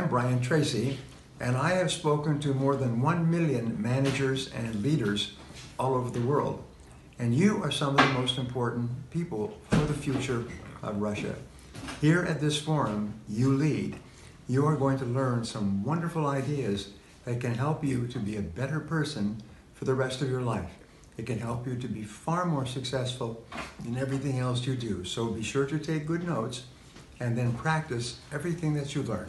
I'm Brian Tracy, and I have spoken to more than 1 million managers and leaders all over the world. And you are some of the most important people for the future of Russia. Here at this forum, YouLead. You are going to learn some wonderful ideas that can help you to be a better person for the rest of your life. It can help you to be far more successful in everything else you do. So be sure to take good notes and then practice everything that you learn.